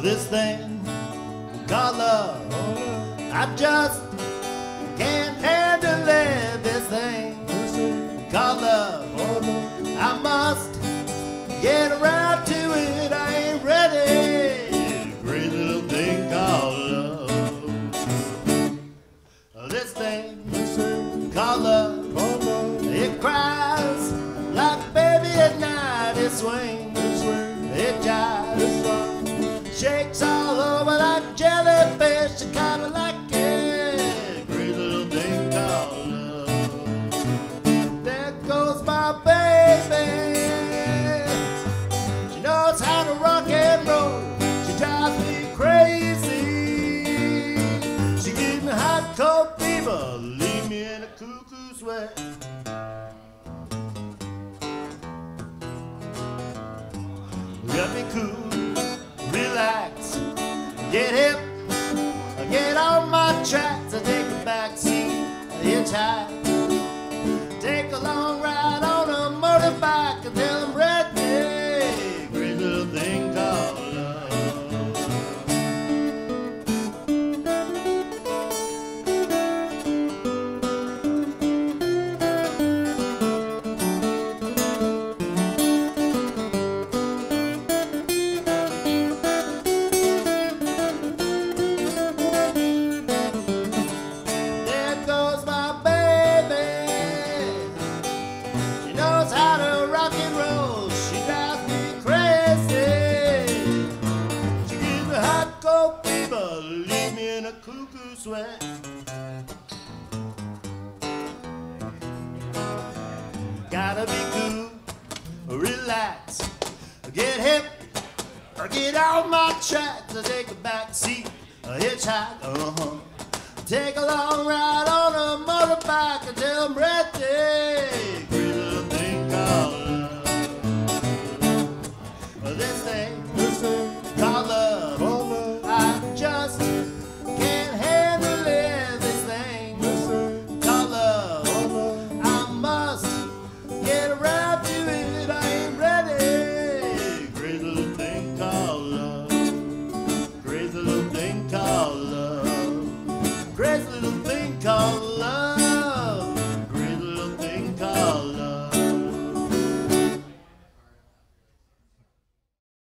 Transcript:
this thing called love. I just can't handle it. This thing called love. I must get around to it. I ain't ready. Great little thing called love. This thing called love. It cries like baby at night. It swings, Leave me in a cuckoo sweat. Let me cool, relax, get hip, get on my tracks. I take a back seat, hitchhike, take a long ride a cuckoo sweat. Gotta be cool, relax, get hip, or get out my tracks. I take a back seat, a hitchhike, uh huh. Take a long ride on a motorbike until I'm ready.